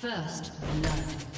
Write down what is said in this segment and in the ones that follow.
First blood.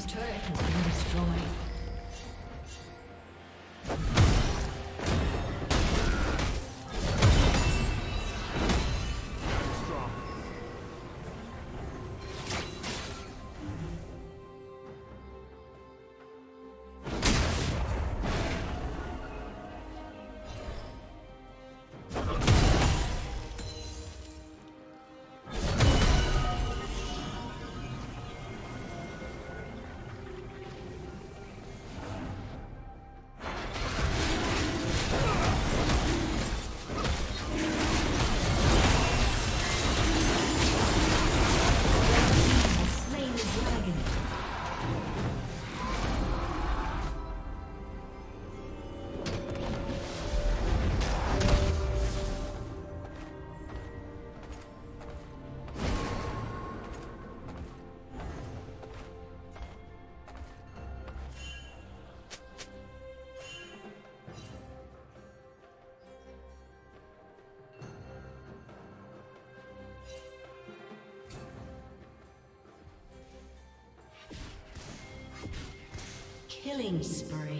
Team's turret has Killing spree.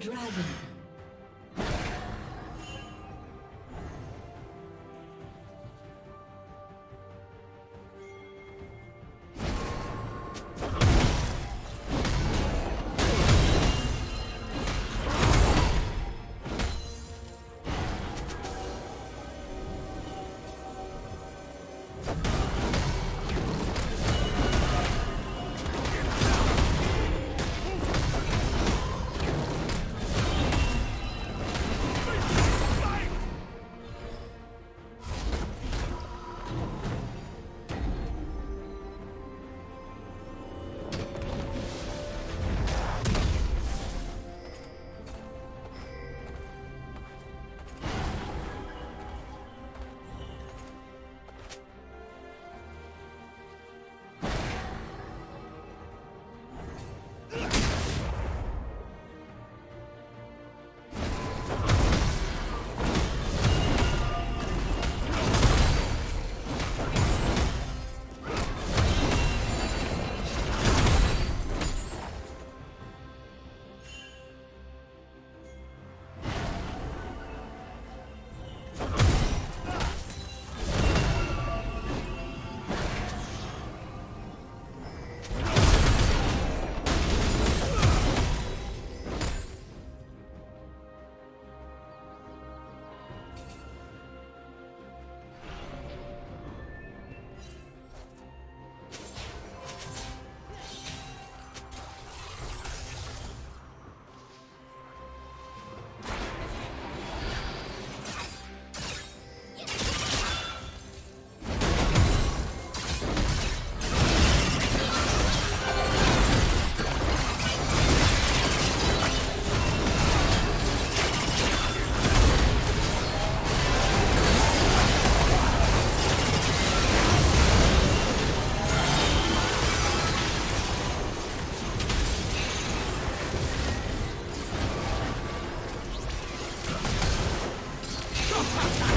Dragon. 放。